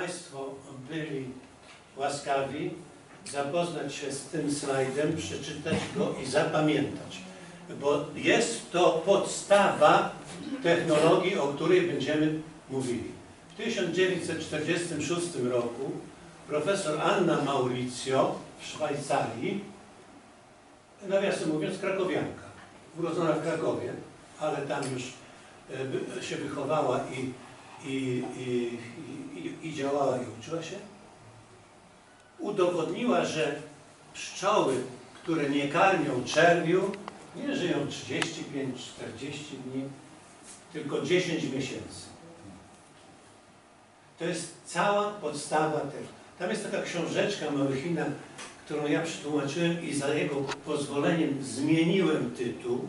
Państwo byli łaskawi zapoznać się z tym slajdem, przeczytać go i zapamiętać, bo jest to podstawa technologii, o której będziemy mówili. W 1946 roku profesor Anna Mauricio w Szwajcarii, nawiasem mówiąc krakowianka, urodzona w Krakowie, ale tam już e, się wychowała i, i, i, i, działała i uczyła się, udowodniła, że pszczoły, które nie karmią czerwiu, nie żyją 35-40 dni, tylko 10 miesięcy. To jest cała podstawa tego. Tam jest taka książeczka Małychina, którą ja przetłumaczyłem i za jego pozwoleniem zmieniłem tytuł,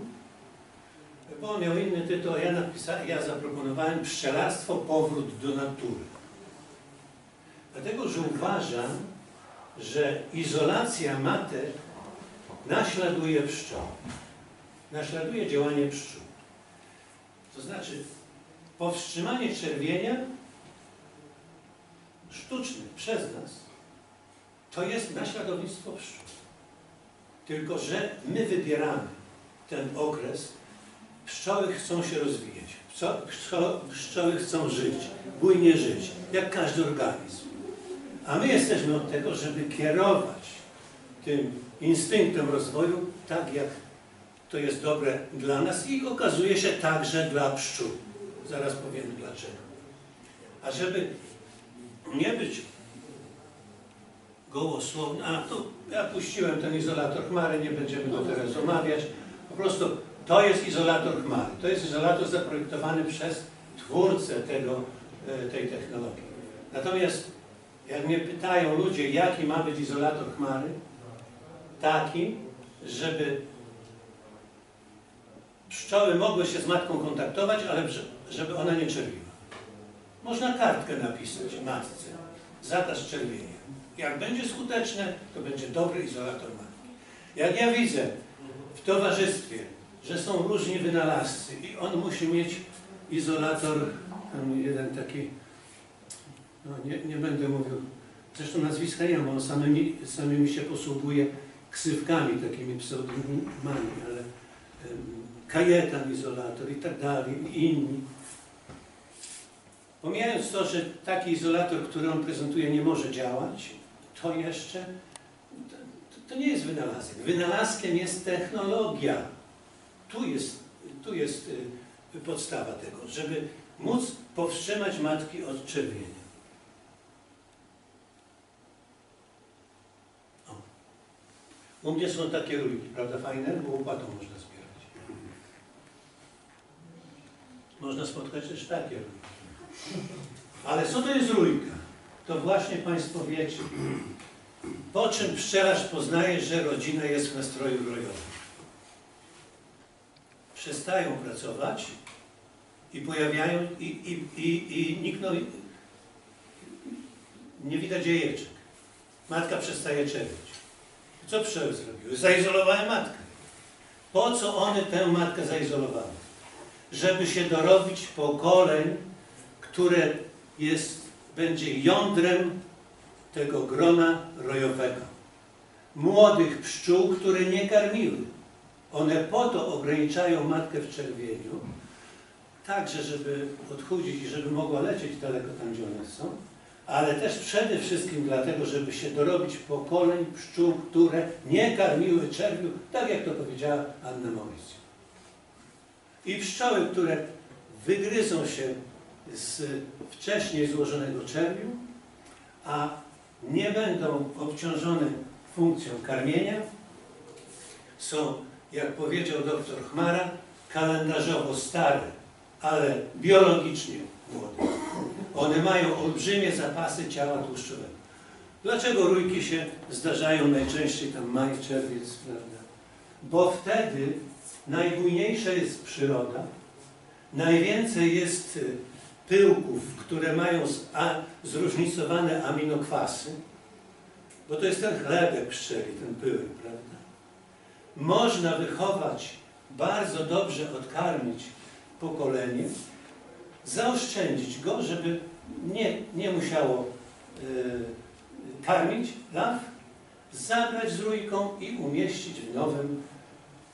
bo on miał inny tytuł, a ja, napisa, ja zaproponowałem Pszczelarstwo, powrót do natury. Dlatego, że uważam, że izolacja matek naśladuje pszczoły. Naśladuje działanie pszczół. To znaczy powstrzymanie czerwienia sztuczne przez nas to jest naśladownictwo pszczół. Tylko, że my wybieramy ten okres, pszczoły chcą się rozwijać, pszczo- pszczo- pszczoły chcą żyć, bujnie żyć, jak każdy organizm. A my jesteśmy od tego, żeby kierować tym instynktem rozwoju tak, jak to jest dobre dla nas i okazuje się także dla pszczół. Zaraz powiem dlaczego. A żeby nie być gołosłowny, a tu ja puściłem ten izolator chmary, nie będziemy go teraz omawiać. Po prostu to jest izolator chmary. To jest izolator zaprojektowany przez twórcę tego, e, tej technologii. Natomiast jak mnie pytają ludzie, jaki ma być izolator chmary, taki, żeby pszczoły mogły się z matką kontaktować, ale że- żeby ona nie czerwiła. Można kartkę napisać matce, zakaz czerwienia. Jak będzie skuteczne, to będzie dobry izolator matki. Jak ja widzę w towarzystwie, że są różni wynalazcy i on musi mieć izolator, tam jeden taki, no nie, nie będę mówił, zresztą nazwiska nie mam, on samymi, samymi się posługuje ksywkami, takimi pseudonimami, ale em, kajetan izolator i tak dalej, i inni. Pomijając to, że taki izolator, który on prezentuje, nie może działać, to jeszcze to, to nie jest wynalazek. Wynalazkiem jest technologia. Tu jest, tu jest y, podstawa tego, żeby móc powstrzymać matki od czerwienia. U mnie są takie ruliki, prawda fajne? Bo łopatą można zbierać. Można spotkać też takie ruliki. Ale co to jest rójka? To właśnie Państwo wiecie. Po czym pszczelarz poznaje, że rodzina jest w nastroju rojowym? Przestają pracować i pojawiają i, i, i, i nikną, nie widać jajeczek. Matka przestaje czerwieć. Co pszczoły zrobiły? Zaizolowały matkę. Po co one tę matkę zaizolowały? Żeby się dorobić pokoleń, które jest, będzie jądrem tego grona rojowego. Młodych pszczół, które nie karmiły. One po to ograniczają matkę w czerwieniu, także żeby odchudzić i żeby mogła lecieć daleko tam, gdzie one są, ale też przede wszystkim dlatego, żeby się dorobić pokoleń pszczół, które nie karmiły czerwiu, tak jak to powiedziała Anna Mauricio. I pszczoły, które wygryzą się z wcześniej złożonego czerwiu, a nie będą obciążone funkcją karmienia, są, jak powiedział doktor Chmara, kalendarzowo stare, ale biologicznie młode. One mają olbrzymie zapasy ciała tłuszczowego. Dlaczego rójki się zdarzają najczęściej tam maj, czerwiec, prawda? Bo wtedy najbujniejsza jest przyroda, najwięcej jest y, pyłków, które mają zróżnicowane aminokwasy, bo to jest ten chlebek pszczeli, ten pyłek, prawda? Można wychować, bardzo dobrze odkarmić pokolenie, zaoszczędzić go, żeby nie, nie musiało y, karmić law, zabrać z rójką i umieścić w nowym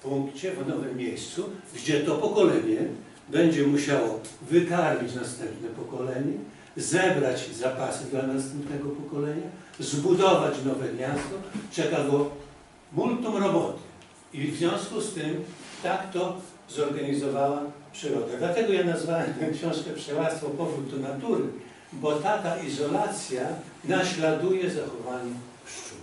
punkcie, w nowym miejscu, gdzie to pokolenie będzie musiało wykarmić następne pokolenie, zebrać zapasy dla następnego pokolenia, zbudować nowe gniazdo, czeka go multum roboty. I w związku z tym tak to zorganizowała przyroda. Dlatego ja nazwałem tę książkę Przełactwo powrót do natury, bo taka izolacja naśladuje zachowanie pszczół.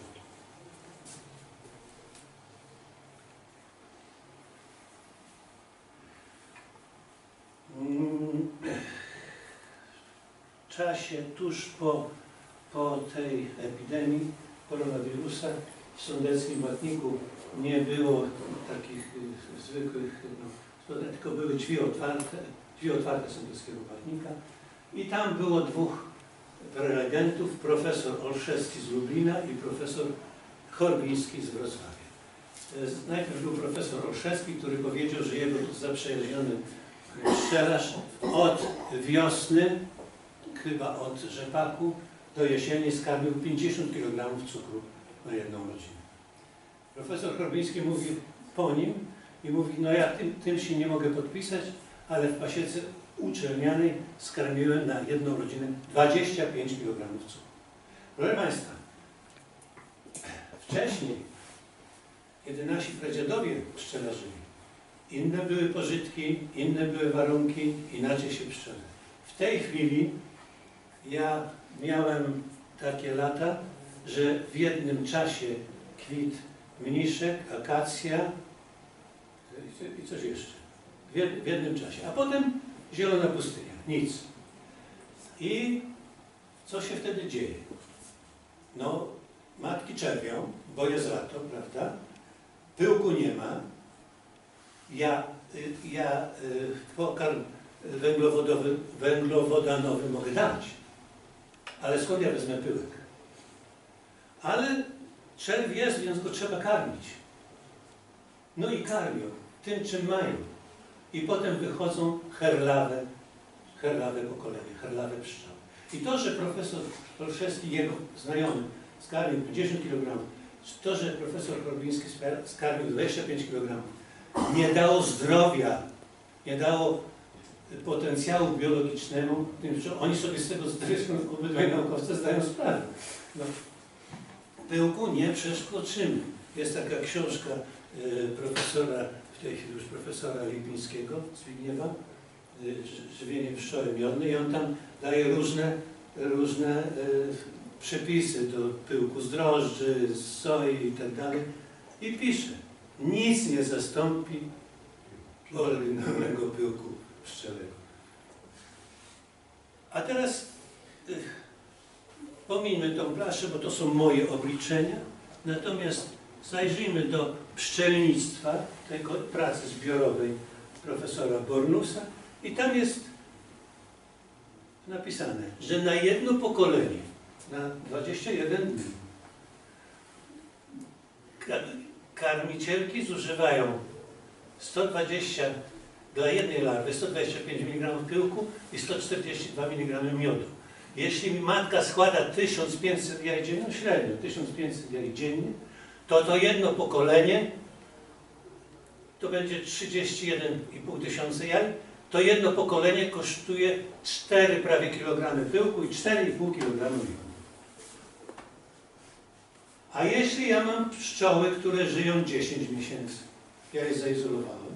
W czasie tuż po, po tej epidemii koronawirusa w sądeckim Batniku nie było takich y, zwykłych, no, tylko były drzwi otwarte, drzwi otwarte sądeckiego Batnika i tam było dwóch prelegentów, profesor Olszewski z Lublina i profesor Chorbiński z Wrocławia. E, Najpierw był profesor Olszewski, który powiedział, że jego zaprzyjaźniony pszczelarz od wiosny, chyba od rzepaku do jesieni skarmił 50 kg cukru na jedną rodzinę. Profesor Chorbiński mówi po nim i mówi, no ja tym, tym się nie mogę podpisać, ale w pasiece uczelnianej skarmiłem na jedną rodzinę 25 kg cukru. Proszę Państwa, wcześniej, kiedy nasi pradziadowie pszczelarzyli, inne były pożytki, inne były warunki, inaczej się pszczele. W tej chwili ja miałem takie lata, że w jednym czasie kwit mniszek, akacja i coś jeszcze. W jed- w jednym czasie. A potem zielona pustynia. Nic. I co się wtedy dzieje? No, matki czerwią, bo jest lato, prawda? Pyłku nie ma. Ja, y, ja y, pokarm węglowodowy, węglowodanowy mogę dać. Ale skąd ja wezmę pyłek? Ale czerw jest, więc go trzeba karmić. No i karmią tym, czym mają. I potem wychodzą herlawe, herlawe pokolenie, herlawe pszczoły. I to, że profesor Olszewski, jego znajomy, skarmił 50 kg, to, że profesor Korbiński skarmił 25 kg, nie dało zdrowia, nie dało potencjału biologicznemu, tym, że oni sobie z tego zresztą obydwaj naukowcy zdają sprawę. No, pyłku nie przeskoczymy. Jest taka książka y, profesora, tej chwili już profesora Lipińskiego, Zbigniewa, y, Ży- Żywienie pszczoły miodnej i on tam daje różne, różne y, przepisy do pyłku z drożdży, z soi i tak dalej i pisze, nic nie zastąpi oryginalnego pyłku pszczelego. A teraz y, Pomijmy tą plaszę, bo to są moje obliczenia. Natomiast zajrzyjmy do pszczelnictwa, tego pracy zbiorowej profesora Bornusa i tam jest napisane, że na jedno pokolenie, na 21 dni, ka- karmicielki zużywają 120 dla jednej larwy 125 mg pyłku i 142 mg miodu. Jeśli matka składa 1500 jaj dziennie, średnio 1500 jaj dziennie, to to jedno pokolenie to będzie 31,5 tysiąca jaj. To jedno pokolenie kosztuje 4 prawie kilogramy pyłku i 4,5 kg miodu. A jeśli ja mam pszczoły, które żyją 10 miesięcy, ja je zaizolowałem,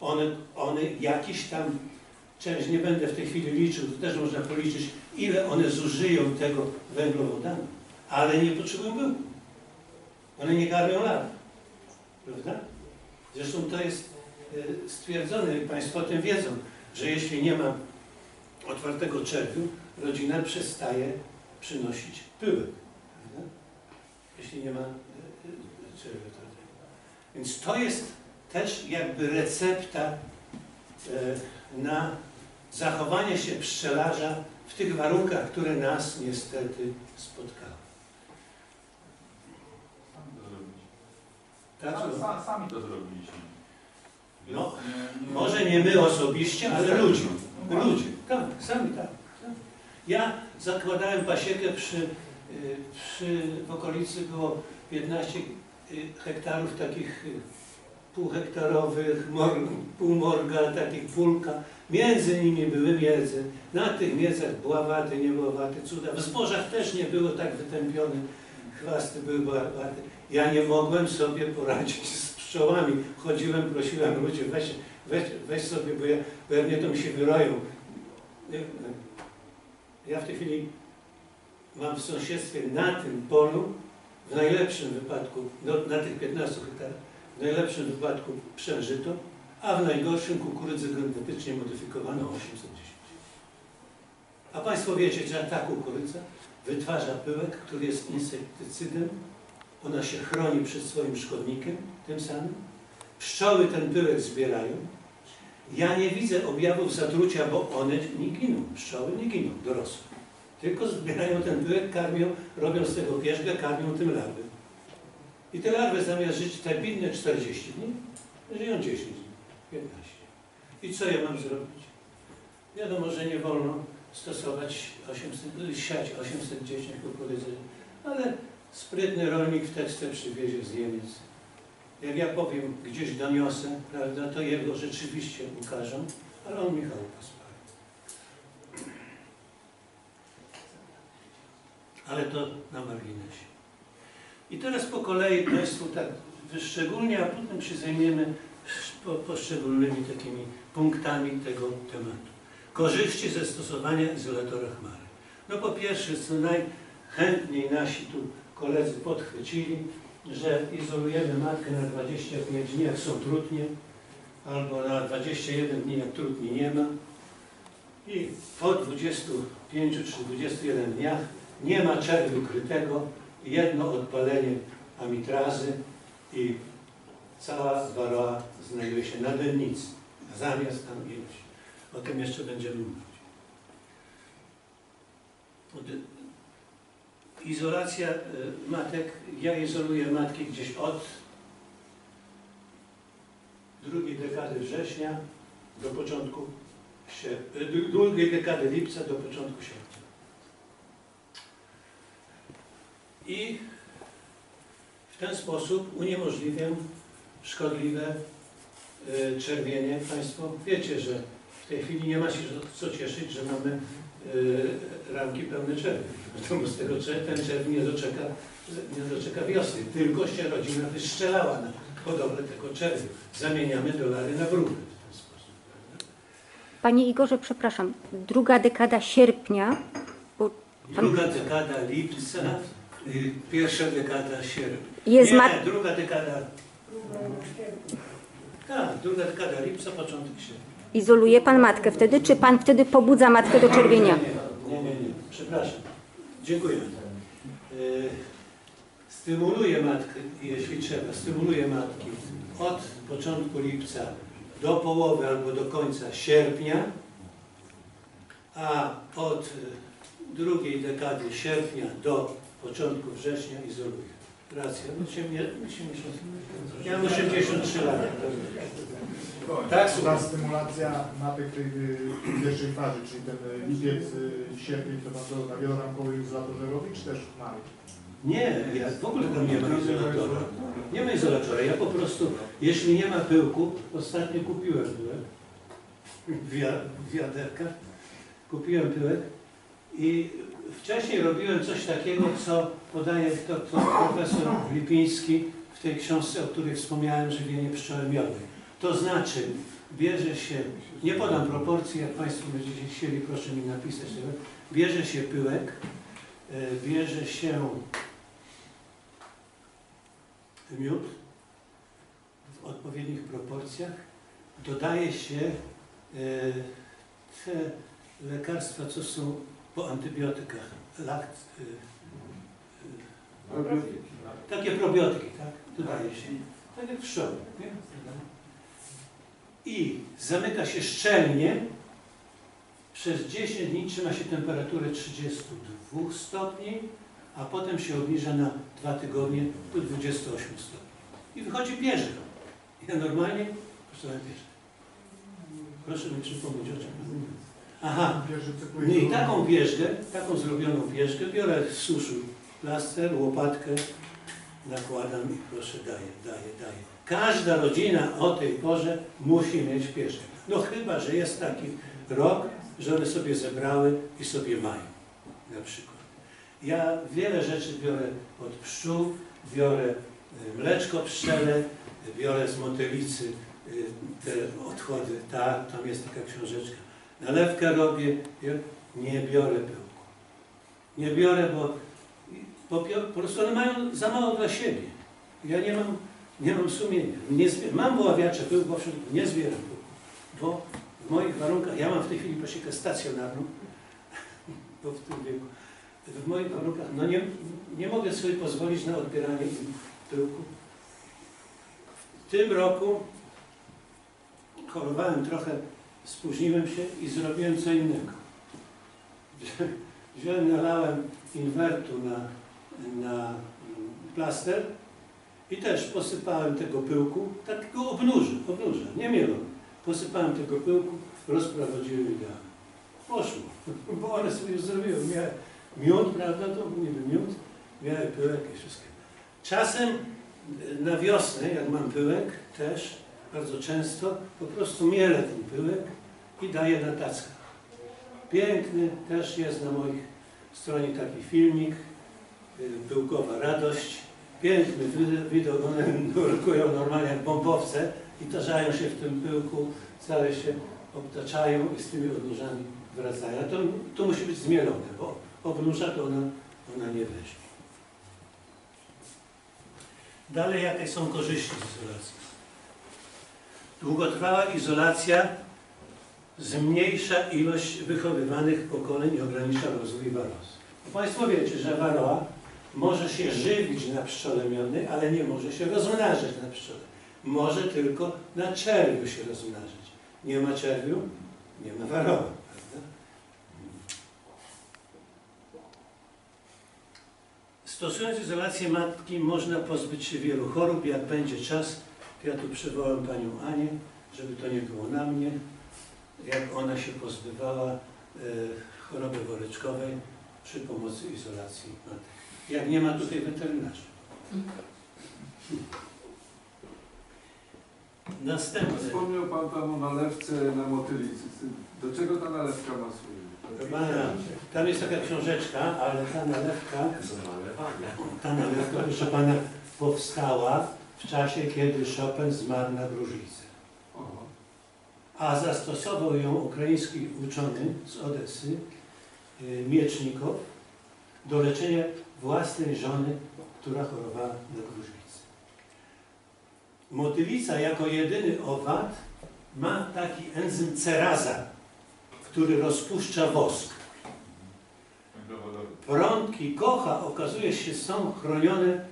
one, one jakiś tam część, nie będę w tej chwili liczył, to też można policzyć, ile one zużyją tego węglowodanu, ale nie potrzebują pyłku. One nie karmią larw. Prawda? Zresztą to jest e, stwierdzone, Państwo o tym wiedzą, że jeśli nie ma otwartego czerwiu, rodzina przestaje przynosić pyłek. Prawda? Jeśli nie ma e, e, czerwiu. Więc to jest też jakby recepta na zachowanie się pszczelarza w tych warunkach, które nas niestety spotkały. Sami to zrobiliśmy. Sa- sa- Sami to zrobiliśmy. No, nie- Może nie my osobiście, ale ludzie. No. Ludzie, tak, sami tak. tak. Ja zakładałem pasiekę przy, y, przy w okolicy było 15 y, hektarów takich y, półhektarowych, mor, półmorga, takich pulka. Między nimi były miedzy. Na tych miedzach bławaty, nie bławaty, cuda. W zbożach też nie było tak wytępione. Chwasty były bławaty. Ja nie mogłem sobie poradzić z pszczołami. Chodziłem, prosiłem ludzi, weź, weź, weź sobie, bo, ja, bo jak mnie to mi się wyroją. Ja w tej chwili mam w sąsiedztwie na tym polu, w najlepszym wypadku, no, na tych 15 hektarach, w najlepszym wypadku przężyto, a w najgorszym kukurydzę genetycznie modyfikowaną 810. A Państwo wiecie, że ta kukurydza wytwarza pyłek, który jest insektycydem, ona się chroni przed swoim szkodnikiem tym samym. Pszczoły ten pyłek zbierają. Ja nie widzę objawów zatrucia, bo one nie giną. Pszczoły nie giną, dorosłe. Tylko zbierają ten pyłek, karmią, robią z tego pierzgę, karmią tym larwy. I te larwy zamiast żyć te inne 40 dni, żyją 10 dni, 15. I co ja mam zrobić? Wiadomo, że nie wolno stosować 800, siać 810 kukurydzy, ale sprytny rolnik w tekstę przywiezie z Niemiec. Jak ja powiem, gdzieś doniosę, prawda, to jego rzeczywiście ukażą, ale on Michał pospali. Ale to na marginesie. I teraz po kolei Państwu tak wyszczególnie, a potem się zajmiemy po, poszczególnymi takimi punktami tego tematu. Korzyści ze stosowania izolatora chmary. No po pierwsze, co najchętniej nasi tu koledzy podchwycili, że izolujemy matkę na 25 dni, jak są trutnie, albo na 21 dni, jak trutni nie ma. I po 25 czy 21 dniach nie ma czerwiu krytego, jedno odpalenie amitrazy i cała waroa znajduje się na dennicy, zamiast tam ilość. O tym jeszcze będziemy mówić. Izolacja y, matek, ja izoluję matki gdzieś od drugiej dekady września do początku sierpnia, y, drugiej dekady lipca do początku sierpnia. I w ten sposób uniemożliwiam szkodliwe y, czerwienie. Państwo wiecie, że tej chwili nie ma się co cieszyć, że mamy y, ramki pełne czerwiu. Bo z tego ten czerw nie doczeka, nie doczeka wiosny. Tylko się rodzina wystrzelała na hodowlę tego czerwiu. Zamieniamy dolary na wróble w ten sposób. prawda? Panie Igorze, przepraszam, druga dekada sierpnia, bo Pan- Druga dekada lipca, y, pierwsza dekada sierpnia. jest nie, mat... druga dekada... Tak, druga dekada lipca, początek sierpnia. Izoluje Pan matkę wtedy, czy Pan wtedy pobudza matkę do czerwienia? Nie, nie, nie, nie. przepraszam. Dziękuję. Y, Stymuluję matkę, jeśli trzeba, stymuluję matki od początku lipca do połowy albo do końca sierpnia, a od drugiej dekady sierpnia do początku września izoluję. Racja, no. Ja mam 83 lata. Tak, Ta stymulacja matek tej y, pierwszej fazy, czyli ten y, lipiec, y, sierpień, to pan to na wieloramkowej izolatorze robi, czy też w? Nie, ja w ogóle tam nie ma izolatora. Nie ma izolatora. Ja po prostu, jeśli nie ma pyłku, ostatnio kupiłem pyłek w wia- w wiaderkach. Kupiłem pyłek i wcześniej robiłem coś takiego, co podaje to, to profesor Lipiński w tej książce, o której wspomniałem, Żywienie pszczoły miodowej. To znaczy, bierze się, nie podam proporcji, jak Państwo będziecie chcieli, proszę mi napisać, bierze się pyłek, e, bierze się miód w odpowiednich proporcjach, dodaje się e, te lekarstwa, co są po antybiotykach, lakt, e, e, takie probiotyki, tak? Dodaje się, tak jak w nie? I zamyka się szczelnie, przez 10 dni trzyma się temperaturę 32 stopni, a potem się obniża na dwa tygodnie do 28 stopni. I wychodzi pierzga. Ja normalnie postałem pierzgę. Proszę mi przypomnieć, o czym mówię. Aha, nie, i taką wieżgę, taką zrobioną wieżgę, biorę suszu plaster, łopatkę, nakładam i proszę, daję, daję, daję. Każda rodzina o tej porze musi mieć wieżgę. No chyba, że jest taki rok, że one sobie zebrały i sobie mają, na przykład. Ja wiele rzeczy biorę od pszczół, biorę y, mleczko pszczele, biorę z motylicy y, te odchody, tak, tam jest taka książeczka. Nalewkę robię, nie biorę pyłku. Nie biorę, bo po prostu one mają za mało dla siebie. Ja nie mam, nie mam sumienia. Nie. Mam wyławiacze pyłku, owszem, nie zbieram. Bo w moich warunkach, ja mam w tej chwili pasiekę stacjonarną, bo w tym wieku, w moich warunkach, no nie, nie mogę sobie pozwolić na odbieranie pyłku. W tym roku chorowałem trochę, spóźniłem się i zrobiłem co innego. Wziąłem, nalałem inwertu na, na plaster i też posypałem tego pyłku, takiego obnóża, obnóża, nie mielą. Posypałem tego pyłku, rozprowadziłem idealnie. Poszło, bo one sobie zrobiły. Miałem miód, prawda, to niby miód, miałem pyłek i wszystko. Czasem y, na wiosnę, jak mam pyłek, też bardzo często po prostu mielę ten pyłek i daję na tackach. Piękny, też jest na moich stronie taki filmik, y, Pyłkowa Radość. Piękny widok, one nurkują normalnie jak bombowce i tarzają się w tym pyłku, całe się obtaczają i z tymi odnóżami wracają. To, to musi być zmielone, bo obnóża to ona, ona nie weźmie. Dalej, jakie są korzyści z izolacji? Długotrwała izolacja zmniejsza ilość wychowywanych pokoleń i ogranicza rozwój warozy. Państwo wiecie, że waroa może się żywić na pszczole miodnej, ale nie może się rozmnażać na pszczole. Może tylko na czerwiu się rozmnażać. Nie ma czerwiu, nie ma waroa. Prawda? Stosując izolację matki można pozbyć się wielu chorób, jak będzie czas. Ja tu przywołam Panią Anię, żeby to nie było na mnie, jak ona się pozbywała e, choroby woreczkowej przy pomocy izolacji matek. Jak nie ma tutaj weterynarza. Następne. Wspomniał Pan tam o nalewce na motylicy. Do czego ta nalewka ma służyć? Tam jest taka książeczka, ale ta nalewka, ta nalewka, proszę Pana, powstała w czasie, kiedy Chopin zmarł na gruźlicę. A zastosował ją ukraiński uczony z Odesy, y, Miecznikow, do leczenia własnej żony, która chorowała na gruźlicę. Motylica jako jedyny owad ma taki enzym ceraza, który rozpuszcza wosk. Prądki kocha, okazuje się, są chronione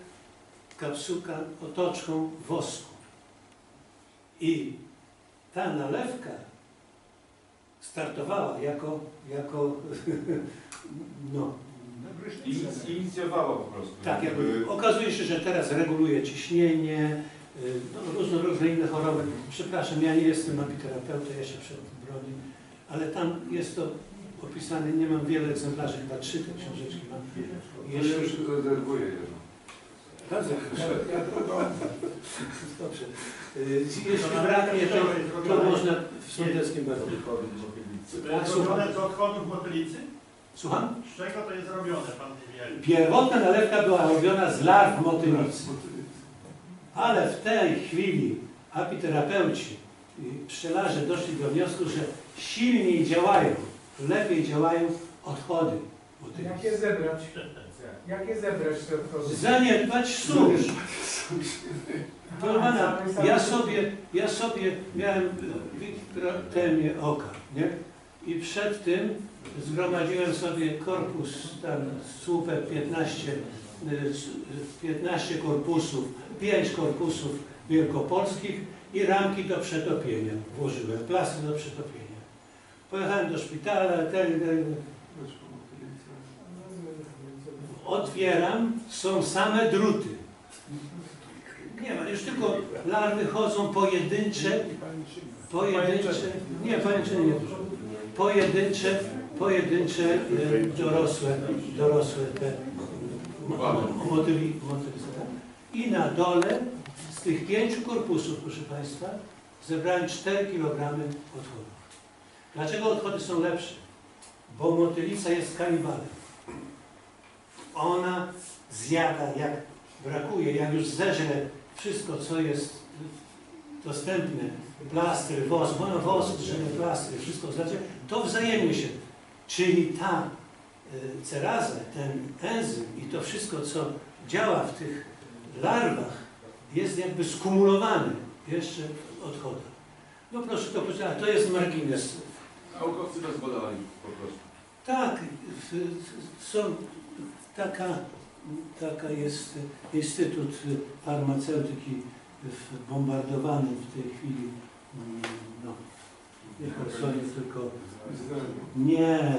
kapsułką, otoczką wosku. I ta nalewka startowała jako, jako no, I- Inicjowała po prostu. tak, jakby, okazuje się, że teraz reguluje ciśnienie, y, no, różne, różne inne choroby. Przepraszam, ja nie jestem apiterapeutą, ja się przed tym bronię, ale tam jest to opisane, nie mam wiele egzemplarzy, chyba trzy te książeczki mam. To ja już jedno. Bardzo proszę. Dobrze. Y, Jeśli braknie, to, to można w sądeckim bardzo. Zrobione z odchodów motylicy? Słucham? Z czego to jest robione, pan wie? Pierwotna nalewka była robiona z larw motylicy. Ale w tej chwili apiterapeuci i pszczelarze doszli do wniosku, że silniej działają, lepiej działają odchody motylicy. Jakie zebrać? Jakie zebrać te odchody? Zaniedbać susz. Proszę pana, ja sobie, ja sobie miałem witrotemię oka, nie? I przed tym zgromadziłem sobie korpus, tam słupek 15, y, s- 15 korpusów, 5 korpusów wielkopolskich i ramki do przetopienia włożyłem, plasty do przetopienia. Pojechałem do szpitala, ten, ten, otwieram, są same druty. Nie ma, już tylko larwy chodzą pojedyncze, pojedyncze, nie, pajęczyny nie. Pojedyncze, pojedyncze e, dorosłe, dorosłe te mo- motyli, motyli. I na dole z tych pięciu korpusów, proszę Państwa, zebrałem 4 kg odchodów. Dlaczego odchody są lepsze? Bo motylica jest kanibalem. Ona zjada jak brakuje, jak już zeżre wszystko, co jest dostępne, plastry, wosk, wosk, żre plastry, wszystko zlecze, to wzajemnie się. Czyli ta y, ceraza, ten enzym i to wszystko, co działa w tych larwach, jest jakby skumulowane jeszcze w odchodach. No proszę to poczytać, to jest margines. Naukowcy to zbadali po prostu. Tak, są taka, taka jest Instytut Farmaceutyki w- bombardowany w tej chwili, mm, no, nie w Hersonie, tylko nie,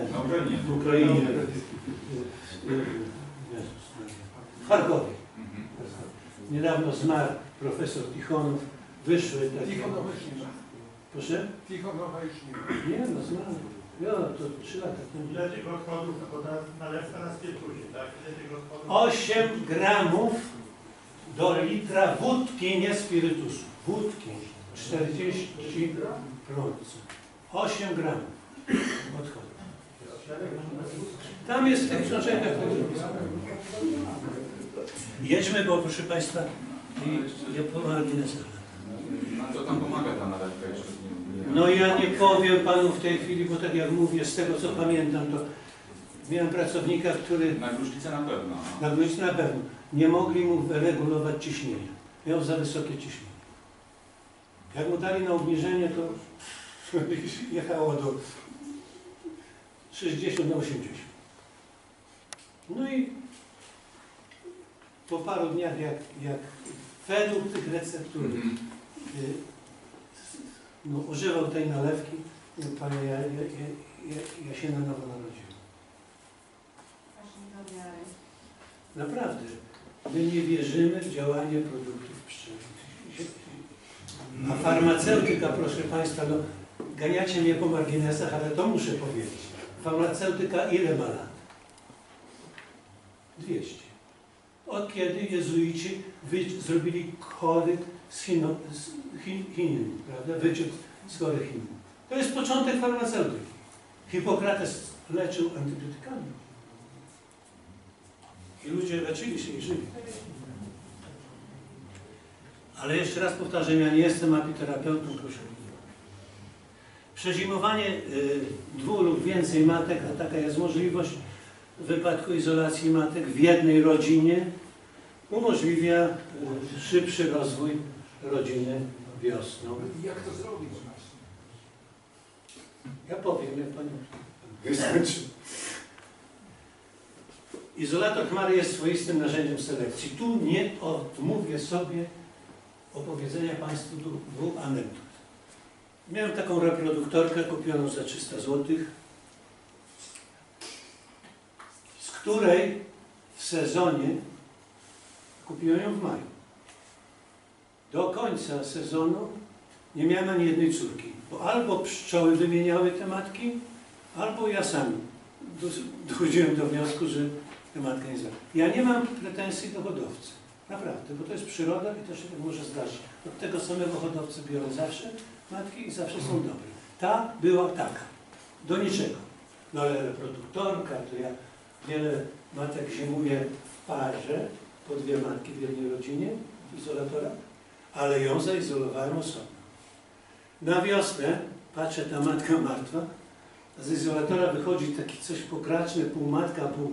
w Ukrainie, w- Jezus Maria. w Charkowie. Mhm. Niedawno zmarł profesor Tichonów, wyszły takie... Tichonowa. Proszę? Tichonowa już nie ma. Nie, no zmarł. Ja, to trzy lata temu. Ile tych odchodów, bo na, nalewka na spirytusie, tak? Ile tych odchodów? 8 gramów do litra wódki, nie spirytusu. Wódki 40 8 gramów odchodu. Tam jest w tych książkach zapisane. Jedźmy, bo proszę Państwa, ja po marginesach. A co tam pomaga ta nalewka jeszcze? No ja nie powiem Panu w tej chwili, bo tak jak mówię, z tego co pamiętam, to miałem pracownika, który Na gruszlicę na pewno. Na gruźce na pewno. Nie mogli mu wyregulować ciśnienia. Miał za wysokie ciśnienie. Jak mu dali na obniżenie, to jechało do 60 na 80. No i po paru dniach, jak, jak według tych receptur Mhm. y, no, używał tej nalewki, mówię, Panie, ja, ja, ja, ja, się na nowo narodziłem. Naprawdę. My nie wierzymy w działanie produktów pszczelich. A farmaceutyka, proszę Państwa, no, ganiacie mnie po marginesach, ale to muszę powiedzieć. Farmaceutyka ile ma lat? 200. Od kiedy jezuici wy, zrobili chorych z, z Chi- Chin, prawda? Wyciąg z chorych Chin. To jest początek farmaceutyki. Hipokrates leczył antybiotykami. I ludzie leczyli się i żyli. Ale jeszcze raz powtarzam, ja nie jestem apiterapeutą, proszę. Przezimowanie y, dwóch lub więcej matek, a taka jest możliwość w wypadku izolacji matek w jednej rodzinie, umożliwia y, szybszy rozwój rodziny wiosną. Jak to zrobić właśnie? Ja powiem, jak Pani. Izolator chmary jest swoistym narzędziem selekcji. Tu nie odmówię sobie opowiedzenia Państwu dwóch anegdot. Miałem taką reproduktorkę kupioną za 300 zł, z której w sezonie kupiłem ją w maju. Do końca sezonu nie miałem ani jednej córki, bo albo pszczoły wymieniały te matki, albo ja sam do- dochodziłem do wniosku, że ta matka nie zna. Ja nie mam pretensji do hodowcy, naprawdę, bo to jest przyroda i to się tak może zdarzyć. Od tego samego hodowcy biorą zawsze matki i zawsze są dobre. Ta była taka, do niczego. No ale reproduktorka, to ja wiele matek zimuję w parze, po dwie matki w jednej rodzinie, w izolatorach, ale ją zaizolowałem osobno. Na wiosnę patrzę, ta matka martwa, z izolatora wychodzi taki coś pokraczny, pół matka, pół,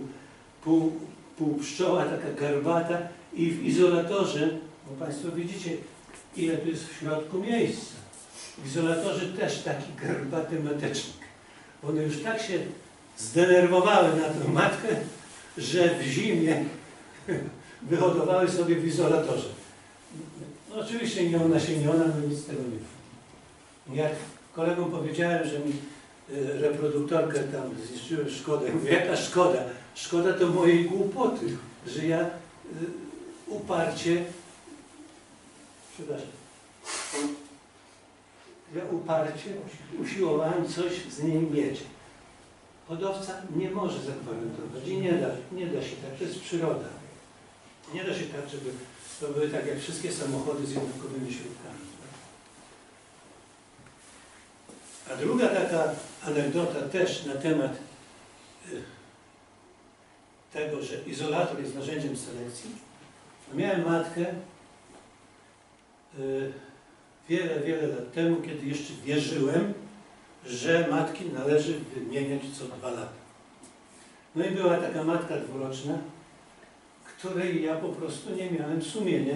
pół, pół pszczoła, taka garbata i w izolatorze, bo Państwo widzicie, ile tu jest w środku miejsca. W izolatorze też taki garbaty matecznik. One już tak się zdenerwowały na tę matkę, że w zimie wyhodowały sobie w izolatorze. No oczywiście nie ona się nie ona, no nic z tego nie było. Jak kolegom powiedziałem, że mi y, reproduktorkę tam zniszczyłem, szkodę. Mówię, jaka szkoda? Szkoda to mojej głupoty, że ja y, uparcie Przepraszam. Ja uparcie usiłowałem coś z niej mieć. Hodowca nie może zagwarantować i nie da, nie da się tak, to jest przyroda. Nie da się tak, żeby to były tak jak wszystkie samochody z jednakowymi śrubkami. A druga taka anegdota też na temat y, tego, że izolator jest narzędziem selekcji. Miałem matkę y, wiele, wiele lat temu, kiedy jeszcze wierzyłem, że matki należy wymieniać co dwa lata. No i była taka matka dwuroczna, której ja po prostu nie miałem sumienia,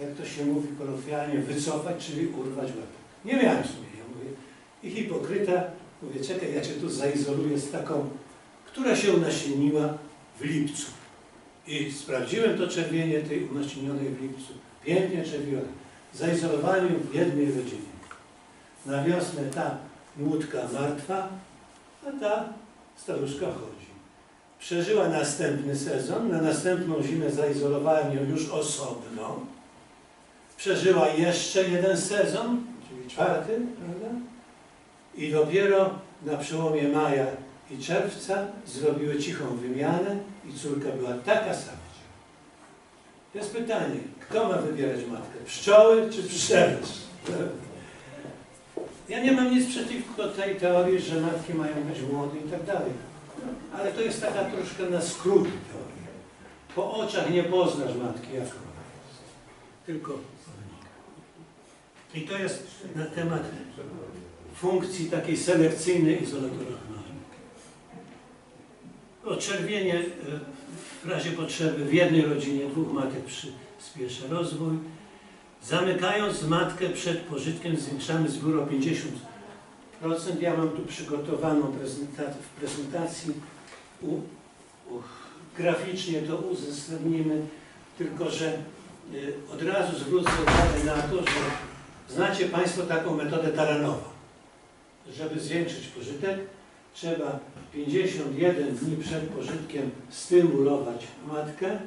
jak to się mówi kolokwialnie, wycofać, czyli urwać łapę. Nie miałem sumienia, mówię. I hipokryta, mówię, czekaj, ja cię tu zaizoluję z taką, która się unasieniła w lipcu. I sprawdziłem to czerwienie tej unasienionej w lipcu. Pięknie czerwione. Zaizolowałem ją w jednej rodzinie. Na wiosnę ta młódka martwa, a ta staruszka chodzi. Przeżyła następny sezon, na następną zimę zaizolowałem ją już osobno. Przeżyła jeszcze jeden sezon, czyli czwarty, prawda? I dopiero na przełomie maja i czerwca zrobiły cichą wymianę i córka była taka sama. Jest pytanie, kto ma wybierać matkę? Pszczoły czy pszczelarz? Ja nie mam nic przeciwko tej teorii, że matki mają być młode i tak dalej. Ale to jest taka troszkę na skrót teoria. Po oczach nie poznasz matki jako. Tylko I to jest na temat funkcji takiej selekcyjnej izolatora. Oczerwienie e, w razie potrzeby w jednej rodzinie dwóch matek przyspieszy rozwój. Zamykając matkę przed pożytkiem zwiększamy zbiór o 50%. Ja mam tu przygotowaną prezentac- w prezentacji. U, u, graficznie to uzasadnimy, tylko że y, od razu zwrócę uwagę na to, że znacie Państwo taką metodę taranową. Żeby zwiększyć pożytek, trzeba 51 dni przed pożytkiem stymulować matkę,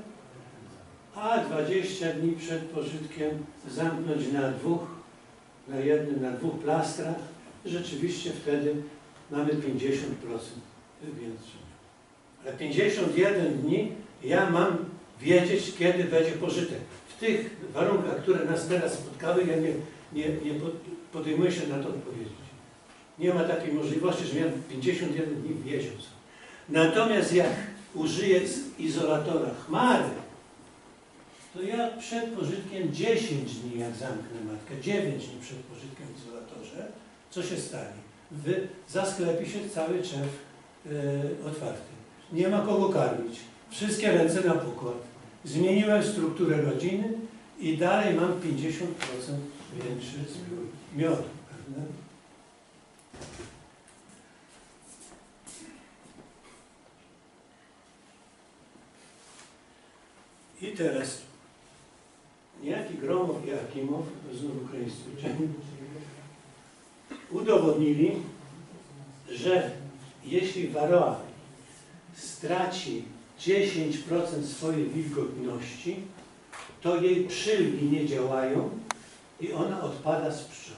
a 20 dni przed pożytkiem zamknąć na dwóch, na jednym, na dwóch plastrach. Rzeczywiście wtedy mamy 50% więcej. Ale 51 dni ja mam wiedzieć, kiedy będzie pożytek. W tych warunkach, które nas teraz spotkały, ja nie, nie, nie pod- podejmuję się na to odpowiedzieć. Nie ma takiej możliwości, że ja 51 dni wiedział. co. Natomiast jak użyję z izolatora chmary, to ja przed pożytkiem 10 dni, jak zamknę matkę, 9 dni przed pożytkiem w co się stanie? Wy, zasklepi się cały czerw e, otwarty. Nie ma kogo karmić. Wszystkie ręce na pokład. Zmieniłem strukturę rodziny i dalej mam 50% większy zbiór miodu. Prawda? I teraz niejaki Gromow i Akimow, znów ukraińscy udowodnili, że jeśli waroa straci 10% swojej wilgotności, to jej przylgi nie działają i ona odpada z pszczoły.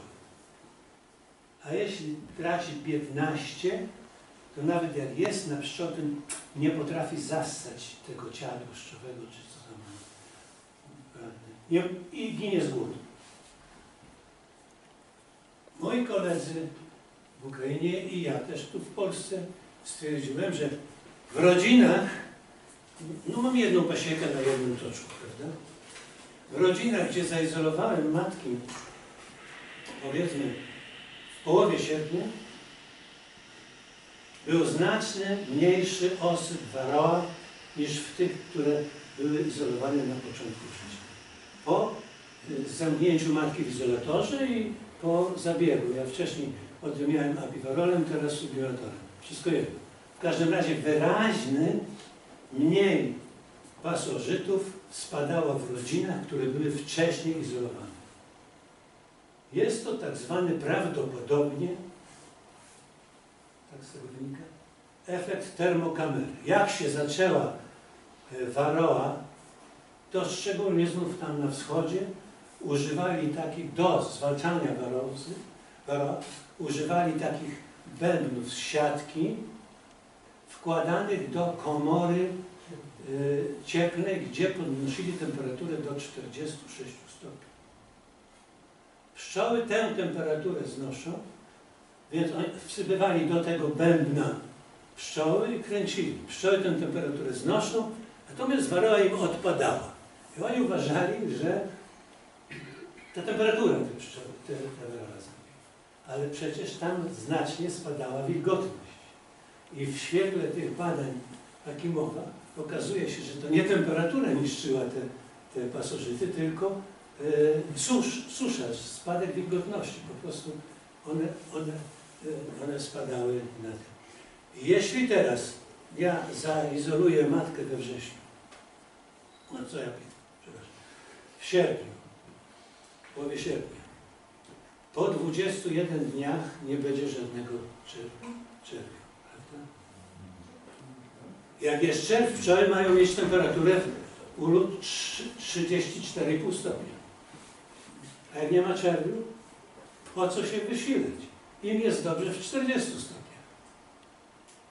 A jeśli traci 15, to nawet jak jest na pszczotym, nie potrafi zassać tego ciała tłuszczowego, czy co tam. I ginie z głodu. Moi koledzy w Ukrainie i ja też tu w Polsce stwierdziłem, że w rodzinach, no mam jedną pasiekę na jednym toczku, prawda? W rodzinach, gdzie zaizolowałem matki, powiedzmy w połowie sierpnia, był znacznie mniejszy osyp waroa niż w tych, które były izolowane na początku życia. Po y, zamknięciu matki w izolatorze i po zabiegu. Ja wcześniej odwymiałem apiwarolem, teraz subiuratorem. Wszystko jedno. W każdym razie wyraźny, mniej pasożytów spadało w rodzinach, które były wcześniej izolowane. Jest to tak zwany prawdopodobnie, tak z tego wynika, efekt termokamery. Jak się zaczęła e, waroa, to szczególnie znów tam na wschodzie, używali takich, do zwalczania warozy, waro, używali takich bębnów z siatki wkładanych do komory y, cieplnej, gdzie podnosili temperaturę do 46 stopni. Pszczoły tę temperaturę znoszą, więc wsypywali do tego bębna pszczoły i kręcili. Pszczoły tę temperaturę znoszą, natomiast waroła im odpadała. I oni uważali, że ta temperatura te waroła zabija. Ale przecież tam znacznie spadała wilgotność. I w świetle tych badań Hakimowa okazuje się, że to nie temperatura niszczyła te, te pasożyty, tylko e, susz, susza, spadek wilgotności. Po prostu one, one, e, one spadały na tym. Jeśli teraz ja zaizoluję matkę we wrześniu, no co ja piję, przepraszam, w sierpniu, połowie sierpnia, po 21 dniach nie będzie żadnego czerwiu prawda? Jak jest czerw, pszczoły mają mieć temperaturę w ulu 3 34,5 stopnia. A jak nie ma czerwiu, po co się wysileć? Im jest dobrze w 40 stopniach.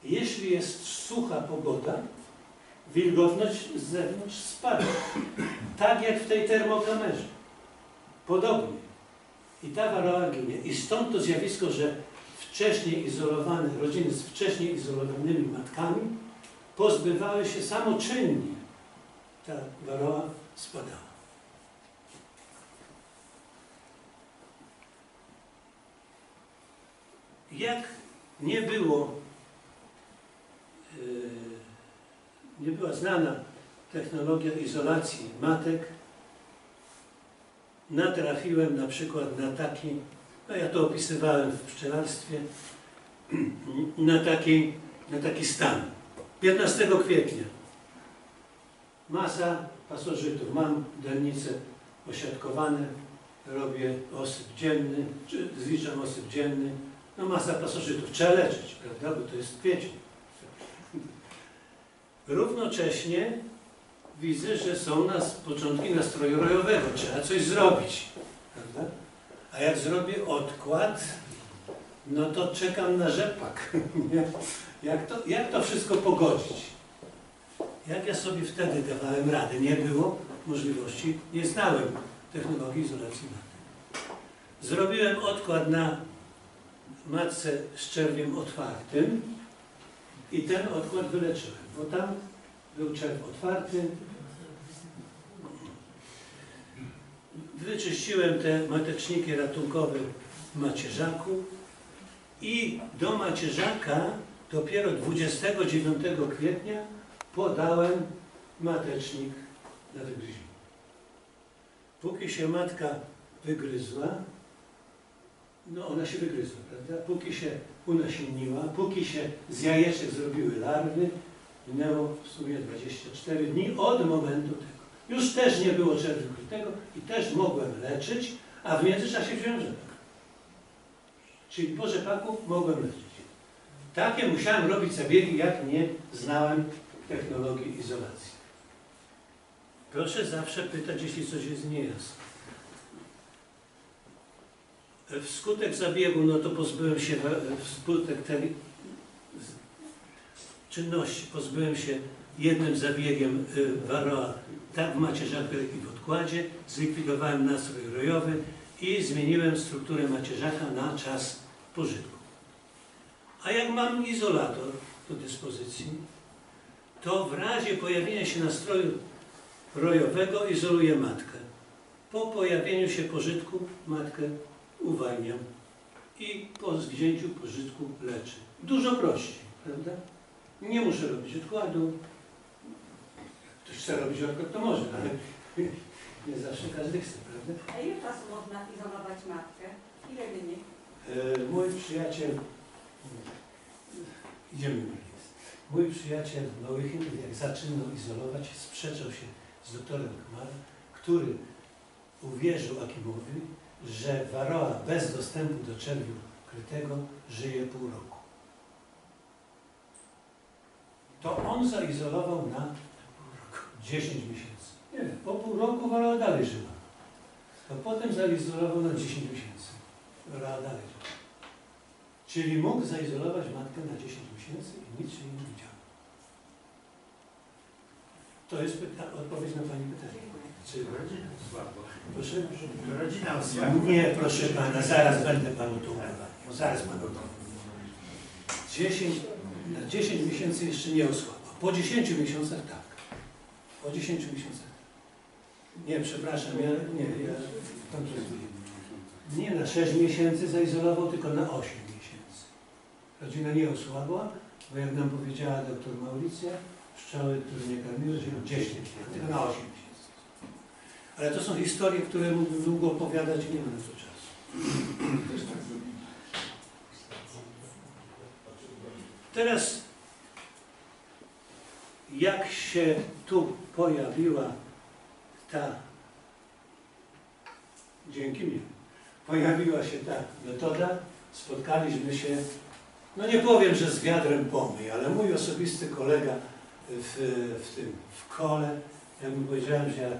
Jeśli jest sucha pogoda, wilgotność z zewnątrz spada. Tak jak w tej termokamerze. Podobnie. I ta waroła ginie. I stąd to zjawisko, że wcześniej izolowane, rodziny z wcześniej izolowanymi matkami pozbywały się samoczynnie. Ta waroła spadała. Jak nie było Yy, nie była znana technologia izolacji matek, natrafiłem na przykład na taki, no ja to opisywałem w pszczelarstwie, na taki, na taki stan. 15 kwietnia masa pasożytów. Mam dennice osiadkowane, robię osyp dzienny, czy zliczam osyp dzienny. No masa pasożytów. Trzeba leczyć, prawda, bo to jest kwiecień. Równocześnie widzę, że są nas początki nastroju rojowego. Trzeba coś zrobić. Prawda? A jak zrobię odkład, no to czekam na rzepak. Jak, to, jak to wszystko pogodzić? Jak ja sobie wtedy dawałem radę? Nie było możliwości, nie znałem technologii izolacji matek. Zrobiłem odkład na matce z czerwiem otwartym i ten odkład wyleczyłem, bo tam był czerw otwarty. Wyczyściłem te mateczniki ratunkowe w macierzaku i do macierzaka dopiero 29 kwietnia podałem matecznik na wygryzienie. Póki się matka wygryzła, no ona się wygryzła, prawda? Póki się unasienniła, póki się z jajeczek zrobiły larwy, minęło w sumie 24 dni od momentu tego. Już też nie było czerwiu krytego i też mogłem leczyć, a w międzyczasie wziąłem rzepak. Czyli po rzepaku mogłem leczyć. Takie musiałem robić zabiegi, jak nie znałem technologii izolacji. Proszę zawsze pytać, jeśli coś jest niejasne. Wskutek zabiegu, no to pozbyłem się, wskutek tej czynności, pozbyłem się jednym zabiegiem y, waroa, tak w macierzaku, jak i w odkładzie. Zlikwidowałem nastrój rojowy i zmieniłem strukturę macierzaka na czas pożytku. A jak mam izolator do dyspozycji, to w razie pojawienia się nastroju rojowego izoluję matkę. Po pojawieniu się pożytku matkę uwalniam i po zdjęciu pożytku leczę. Dużo prościej, prawda? Nie muszę robić odkładu. Ktoś chce robić odkład, to może, ale nie zawsze każdy chce, prawda? A ile czasu można izolować matkę? Ile dni? E, Mój przyjaciel, idziemy jest. Mój przyjaciel Małychin, jak zaczynał izolować, sprzeczał się z doktorem Kmarem, który uwierzył Akimowi, że waroa bez dostępu do czerwiu krytego żyje pół roku. To on zaizolował na 10 miesięcy. Nie wiem, po pół roku waroa dalej żyła. a potem zaizolował na 10 miesięcy. Ra dalej. Czyli mógł zaizolować matkę na 10 miesięcy i nic się nie widział. To jest odpowiedź na Pani pytanie. Czy... Rodzina słabo. Proszę? Rodzina słabo. Nie, proszę Pana, zaraz będę Panu tu umawiał. Zaraz Panu to. 10, na 10 miesięcy jeszcze nie osłabła. Po 10 miesiącach tak. Po 10 miesiącach. Nie, przepraszam, ja nie, ja. Nie na 6 miesięcy zaizolował, tylko na 8 miesięcy. Rodzina nie osłabła, bo jak nam powiedziała doktor Mauricja, pszczoły, które nie karmiły, żyją 10 miesięcy, tylko na 8 miesięcy. Ale to są historie, które mógłbym długo opowiadać i nie mam na to czasu. Teraz, jak się tu pojawiła ta, dzięki mnie, pojawiła się ta metoda, spotkaliśmy się, no nie powiem, że z wiadrem pomyj, ale mój osobisty kolega w, w tym, w kole, ja mu powiedziałem, że ja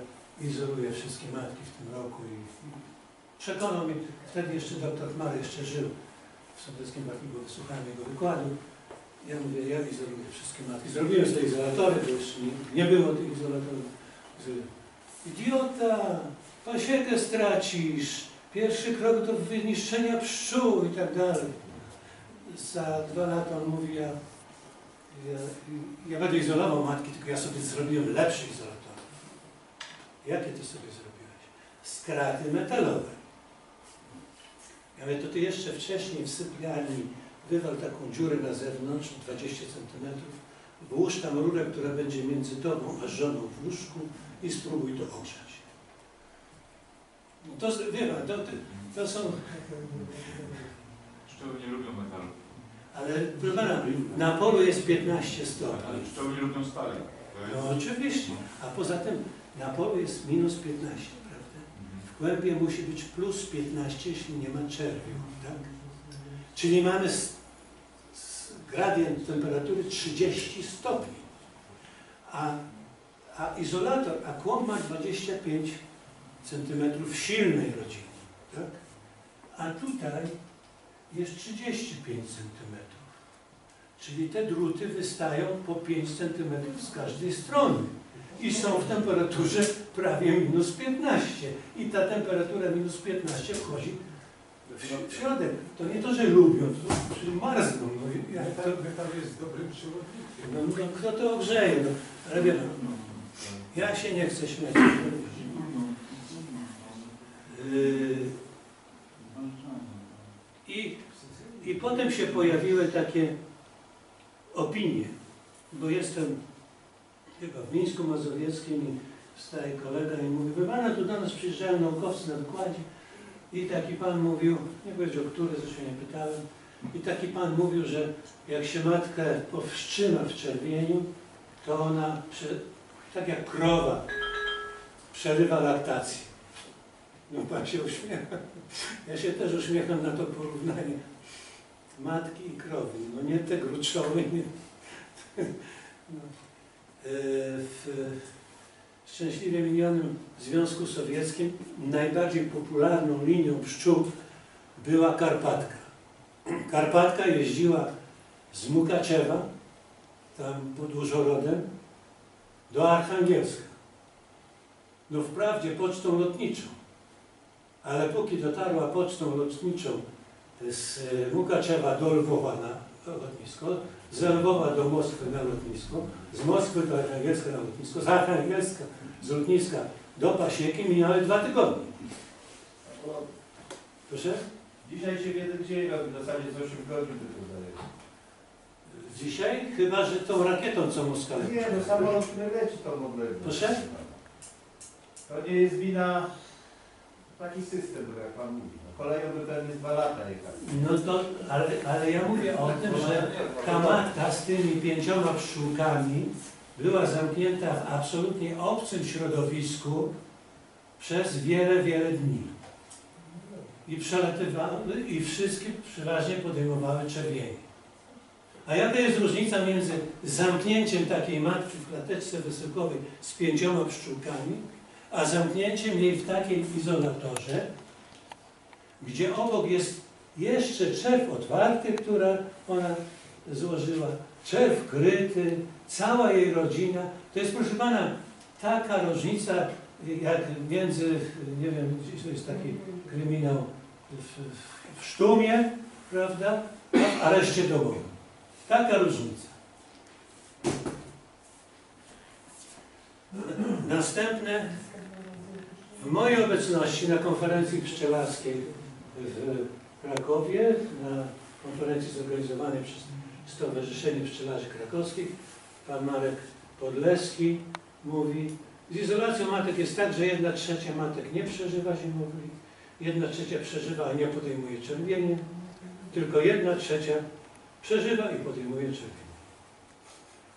izoluję wszystkie matki w tym roku i, przekonał mnie, wtedy jeszcze doktor Mary jeszcze żył w Sądeckim Parku, bo wysłuchałem jego wykładu. Ja mówię, ja izoluję wszystkie matki. Zrobiłem sobie izolatory, bo jeszcze nie, nie było tych izolatorów. Idiota, pasiekę stracisz, pierwszy krok do wyniszczenia pszczół i tak dalej. Za dwa lata on mówi, ja, ja, ja będę izolował matki, tylko ja sobie zrobiłem lepszy izolator. Jakie ty sobie zrobiłeś? Skraty metalowe. Ja mówię, to ty jeszcze wcześniej w sypialni wywal taką dziurę na zewnątrz, 20 cm, włóż tam rurę, która będzie między tobą a żoną w łóżku i spróbuj to ogrzać. No to, wie pan, to, to są, Pszczoły nie lubią metalu. ale na polu jest 15 Ale stopni. pszczoły nie lubią stali. No oczywiście, a poza tym na polu jest minus 15, prawda? W kłębie musi być plus 15, jeśli nie ma czerwiu, tak? Czyli mamy gradient temperatury 30 stopni, a, a izolator, a kłąb ma 25 cm w silnej rodzinie, tak? A tutaj jest 35 cm. Czyli te druty wystają po 5 cm z każdej strony i są w temperaturze prawie minus 15. I ta temperatura minus 15 wchodzi w, w środek. To nie to, że lubią, to marzną. No, jak to, jest dobrym przewodnikiem. no, no kto to ogrzeje? No, ale wie pan, ja się nie chcę śmiać. Yy, I, I potem się pojawiły takie opinie, bo jestem chyba w Mińsku Mazowieckim i wstaje kolega i mówi, wie pana, tu do nas przyjeżdżają naukowcy na wykładzie i taki pan mówił, nie powiedział który, zresztą nie pytałem, i taki pan mówił, że jak się matkę powstrzyma w czerwieniu, to ona, tak jak krowa, przerywa laktację. No pan się uśmiecha. Ja się też uśmiecham na to porównanie matki i krowy. No nie te gruczoły, nie. No. E, W szczęśliwie minionym Związku Sowieckim najbardziej popularną linią pszczół była Karpatka. Karpatka jeździła z Mukaczewa, tam pod Użorodem, do Archangielska. No wprawdzie pocztą lotniczą, ale póki dotarła pocztą lotniczą z Mukaczewa do Lwowa na lotnisko, z Lwowa do Moskwy na lotnisko, z Moskwy do Archangielska na lotnisko, z Archangielska, z lotniska do Pasieki mijały dwa tygodnie. Proszę? Dzisiaj się jeden dzień robi, w zasadzie z 8 godzin tylko daje. Dzisiaj? Chyba, że tą rakietą, co Moskwa leci. Nie, no samolot nie leci tą odległość. Proszę? To nie jest wina taki system, jak pan mówi. Koleją by pewnie dwa lata jechać. No to, ale, ale ja mówię o tym, że ta matka z tymi pięcioma pszczółkami była zamknięta w absolutnie obcym środowisku przez wiele, wiele dni. I przelatywały, i wszystkie przeważnie podejmowały czerwienie. A jaka jest różnica między zamknięciem takiej matki w klateczce wysyłkowej z pięcioma pszczółkami, a zamknięciem jej w takiej izolatorze, gdzie obok jest jeszcze czerw otwarty, która ona złożyła, czerw kryty, cała jej rodzina. To jest, proszę Pana, taka różnica jak między, nie wiem, to jest taki kryminał w, w, w Sztumie, prawda, a w areszcie domowym. Taka różnica. Następne, w mojej obecności na konferencji pszczelarskiej w Krakowie, na konferencji zorganizowanej przez Stowarzyszenie Pszczelarzy Krakowskich, pan Marek Podleski mówi, z izolacją matek jest tak, że jedna trzecia matek nie przeżywa zimowli, jedna trzecia przeżywa, a nie podejmuje czerwienie, tylko jedna trzecia przeżywa i podejmuje czerwienie.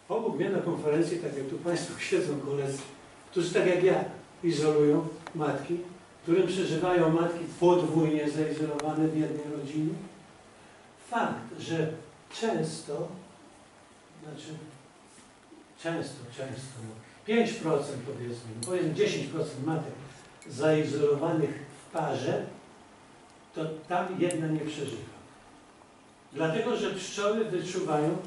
Obok mnie na konferencji, tak jak tu Państwo siedzą koledzy, którzy tak jak ja izolują matki, którym przeżywają matki podwójnie zaizolowane w jednej rodzinie. Fakt, że często, znaczy często, często, no, 5% powiedzmy, no powiedzmy 10% matek zaizolowanych w parze, to tam jedna nie przeżywa. Dlatego, że pszczoły wyczuwają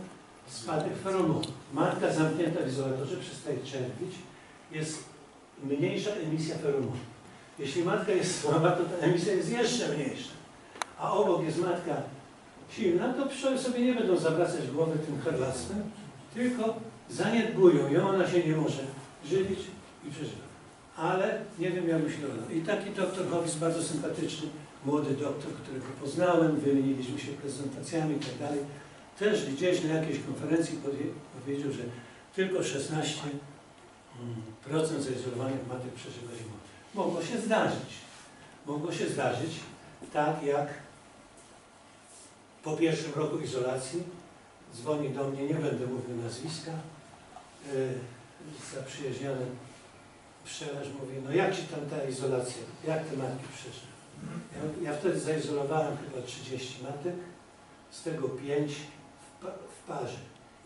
spadek feromonów. Matka zamknięta w izolatorze przestaje czerwić, jest mniejsza emisja feromonów. Jeśli matka jest słaba, to ta emisja jest jeszcze mniejsza. A obok jest matka silna, to pszczoły sobie nie będą zawracać głowy tym herlactwem, tylko zaniedbują ją, ona się nie może żywić i przeżywa. Ale nie wiem, jak myślę. I taki doktor Hobbes, bardzo sympatyczny, młody doktor, którego poznałem, wymieniliśmy się prezentacjami i tak dalej, też gdzieś na jakiejś konferencji powie- powiedział, że tylko 16% procent zaizolowanych matek przeżywa zimę. Mogło się zdarzyć. Mogło się zdarzyć tak jak po pierwszym roku izolacji dzwoni do mnie, nie będę mówił nazwiska, yy, zaprzyjaźniony pszczelarz mówi, no jak Ci tam ta izolacja, jak te matki przeżyły? Ja, ja wtedy zaizolowałem chyba 30 matek, z tego 5 w, pa, w parze.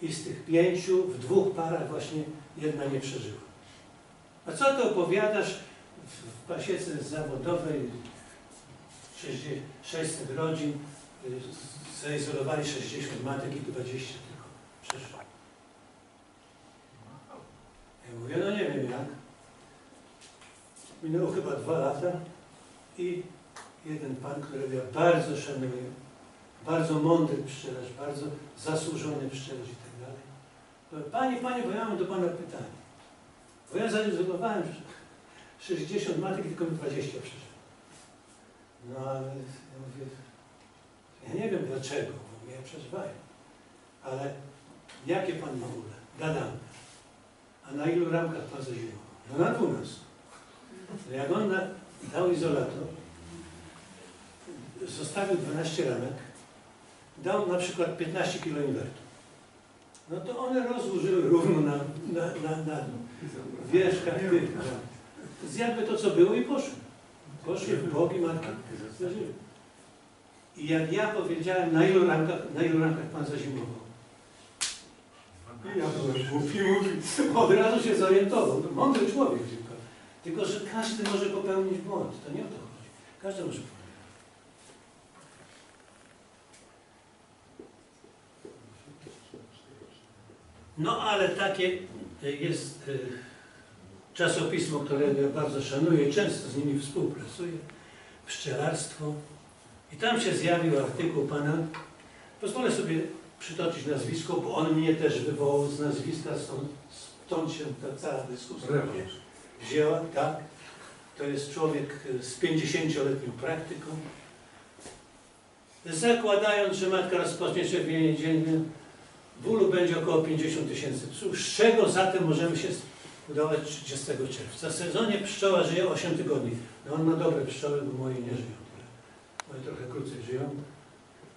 I z tych pięciu w dwóch parach właśnie jedna nie przeżyła. A co ty opowiadasz w, pasiece zawodowej 60 600 rodzin, y, zaizolowali 60 matek i 20 tylko przeszło. Ja mówię, no nie wiem jak. Minęło chyba dwa lata i jeden pan, którego ja bardzo szanuję, bardzo mądry pszczelarz, bardzo zasłużony pszczelarz i tak dalej. Panie, panie, bo ja mam do pana pytanie. Bo ja zaizolowałem 60 matek tylko mi 20 przeżyło. No ale ja mówię, ja nie wiem dlaczego, bo mnie przeżywają. Ale jakie pan ma ule? Gadam. A na ilu ramkach pan zazimował? No na 12. No jak on dał izolator, zostawił 12 ramek, dał na przykład 15 kg inwertu. No to one rozłożyły równo na, na, na, na wierzchach tych. Zjadły to, co było i poszły. Poszły w bogi matki. I jak ja powiedziałem, na ilu ramkach, na ilu ramkach pan zazimował? I ja byłem głupi, mówi, od razu się zorientował. To mądry człowiek tylko. Tylko, że każdy może popełnić błąd. To nie o to chodzi. Każdy może popełnić. No ale takie y, jest y, czasopismo, które ja bardzo szanuję, często z nimi współpracuję, pszczelarstwo. I tam się zjawił artykuł pana, pozwolę sobie przytoczyć nazwisko, bo on mnie też wywołał z nazwiska, stąd, stąd się ta cała dyskusja wzięła, tak. To jest człowiek z 50-letnią praktyką. Zakładając, że matka rozpocznie czerwienie dzienne, w ulu będzie około 50 tysięcy psów, z czego zatem możemy się budować 30 czerwca. W sezonie pszczoła żyje 8 tygodni. No on ma dobre pszczoły, bo moje nie żyją tyle. Moje trochę krócej żyją,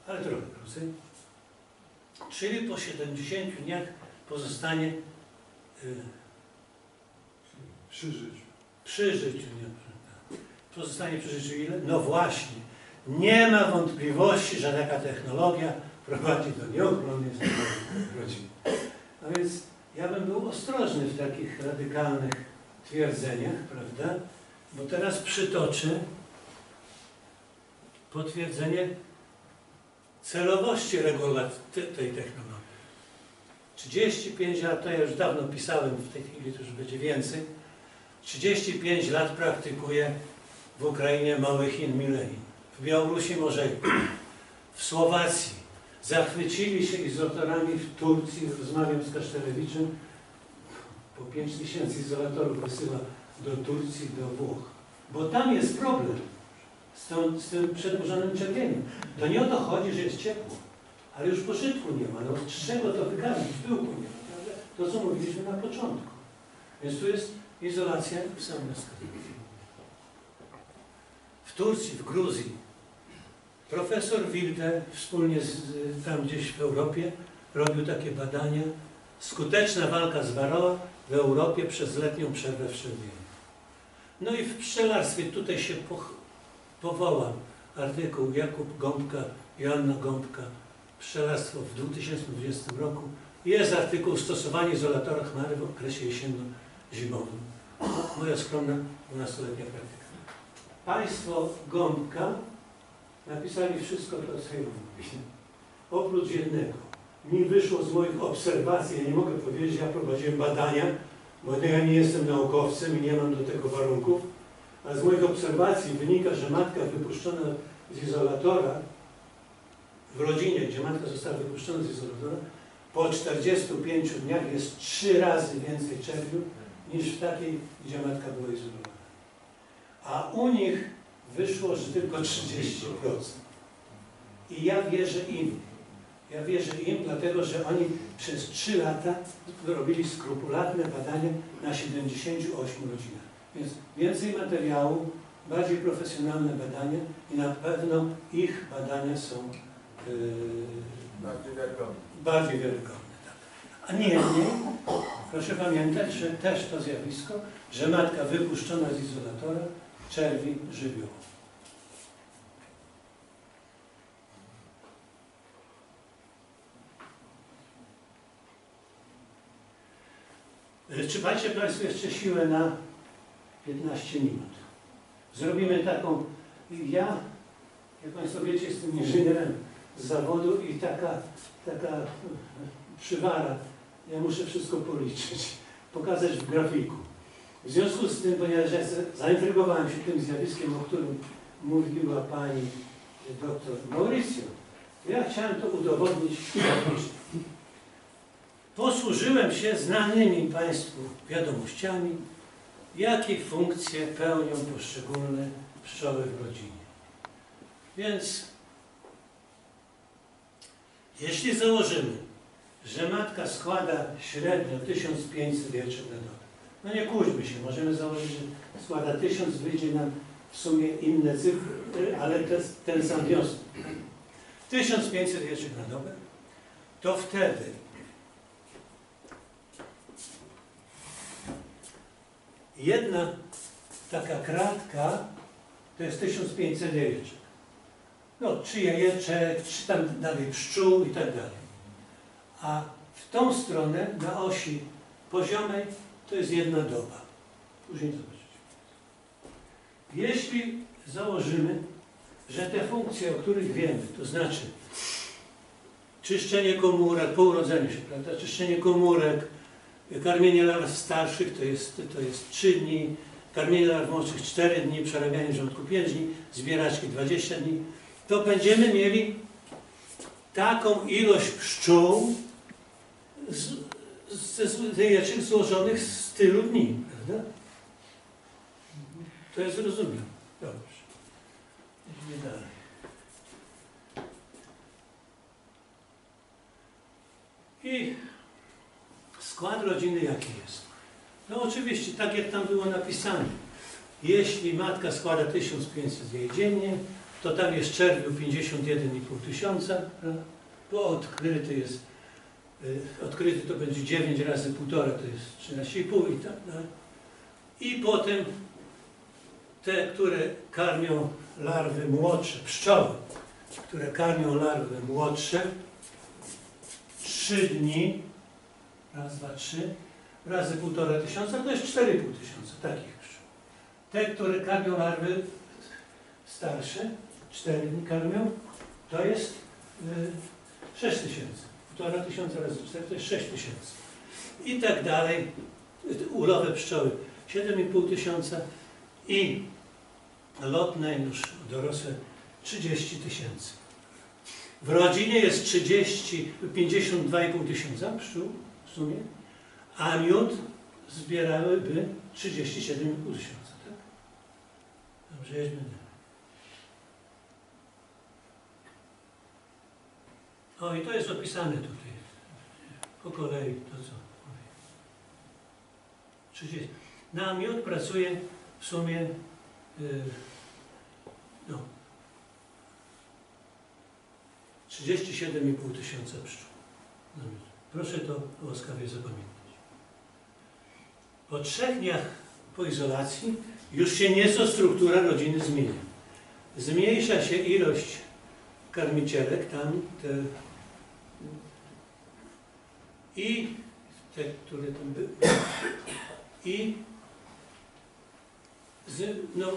ale trochę krócej. Czyli po 70 dniach pozostanie y, Przy życiu. przy życiu. Nie, pozostanie przy życiu ile? No właśnie. Nie ma wątpliwości, że taka technologia prowadzi do nieochronnej zdrowia rodziny. A więc ja bym był ostrożny w takich radykalnych twierdzeniach, prawda? Bo teraz przytoczę potwierdzenie celowości regulacji tej technologii. 35 lat, to ja już dawno pisałem, w tej chwili to już będzie więcej. 35 lat praktykuję w Ukrainie mały Chin Milenii, w Białorusi może w Słowacji. Zachwycili się izolatorami w Turcji, rozmawiam z Kaszterewiczem, po 5 tysięcy izolatorów wysyła do Turcji, do Włoch. Bo tam jest problem z, tą, z tym przedłużonym czerwieniem. To nie o to chodzi, że jest ciepło, ale już pożytku nie ma. No z czego to wykarmić? Pyłku nie ma. To, co mówiliśmy na początku. Więc tu jest izolacja w samym. W Turcji, w Gruzji profesor Wilde wspólnie z, tam gdzieś w Europie robił takie badania. Skuteczna walka z Varroa w Europie przez letnią przerwę w czerwieniu. No i w pszczelarstwie tutaj się poch- powołam. Artykuł Jakub Gąbka, Joanna Gąbka, Pszczelarstwo w 2020 roku. Jest artykuł Stosowanie izolatora chmary w okresie jesienno-zimowym. No, Moja skromna 12-letnia praktyka. Państwo Gąbka napisali wszystko to, co ja mówię. Oprócz jednego. Mi wyszło z moich obserwacji, ja nie mogę powiedzieć, ja prowadziłem badania, bo ja nie jestem naukowcem i nie mam do tego warunków, ale z moich obserwacji wynika, że matka wypuszczona z izolatora w rodzinie, gdzie matka została wypuszczona z izolatora, po 45 dniach jest trzy razy więcej czerwiu niż w takiej, gdzie matka była izolowana. A u nich wyszło, że tylko 30%. I ja wierzę im. Ja wierzę im, dlatego że oni przez 3 lata robili skrupulatne badania na 78 rodzinach. Więc więcej materiału, bardziej profesjonalne badania i na pewno ich badania są yy, Bardziej wiarygodne. bardziej wiarygodne. Tak. A niemniej, proszę pamiętać, że też to zjawisko, że matka wypuszczona z izolatora czerwi żywioł. Czy macie Państwo jeszcze siłę na 15 minut? Zrobimy taką, ja, jak Państwo wiecie, jestem inżynierem z zawodu i taka, taka przywara, ja muszę wszystko policzyć, pokazać w grafiku. W związku z tym, ponieważ ja za- zaintrygowałem się tym zjawiskiem, o którym mówiła Pani doktor Mauricio, ja chciałem to udowodnić graficznie. Posłużyłem się znanymi Państwu wiadomościami, jakie funkcje pełnią poszczególne pszczoły w rodzinie. Więc jeśli założymy, że matka składa średnio 1500 jajeczek na dobę, no nie kłóćmy się, możemy założyć, że składa 1000, wyjdzie nam w sumie inne cyfry, ale jest ten sam wniosek. 1500 jajeczek na dobę, to wtedy jedna taka kratka to jest 1500 jajeczek. No, czy jajeczek, czy tam dalej pszczół i tak dalej. A w tą stronę, na osi poziomej, to jest jedna doba. Później zobaczycie. Jeśli założymy, że te funkcje, o których wiemy, to znaczy czyszczenie komórek, po urodzeniu się, prawda, czyszczenie komórek, karmienie larw starszych to jest, to jest 3 dni, karmienie larw młodszych 4 dni, przerabianie żołądku 5 dni, zbieraczki 20 dni, to będziemy mieli taką ilość pszczół z, z, z jajeczek złożonych z tylu dni, prawda? To jest zrozumiałe. Dobrze. Idźmy dalej. I skład rodziny jaki jest? No oczywiście, tak jak tam było napisane. Jeśli matka składa 1500 jej dziennie, to tam jest czerwiu 51,5 tysiąca, bo odkryty jest, odkryty to będzie 9 razy 1,5, to jest 13,5 i tak dalej. I potem te, które karmią larwy młodsze, pszczoły, które karmią larwy młodsze, 3 dni, raz, dwa, trzy, razy półtora tysiąca to jest 4,5 tysiąca takich pszczół. Te, które karmią larwy starsze, 4 dni karmią, to jest y, 6 tysięcy. Półtora tysiąca razy 4 to jest 6 tysięcy. I tak dalej. Ulowe pszczoły 7,5 tysiąca i lotne już dorosłe 30 tysięcy. W rodzinie jest 30, 52,5 tysiąca pszczół w sumie, a miód zbierałyby 37,5 tysiąca, tak? Dobrze, jedźmy dalej. O, i to jest opisane tutaj. Po kolei to co mówię. 30. Na miód pracuje w sumie y, no, 37,5 tysiąca pszczół. na miód. Proszę to łaskawie zapamiętać. Po trzech dniach po izolacji już się nieco struktura rodziny zmienia. Zmniejsza się ilość karmicielek, tam te i te, które tam były, i z, no,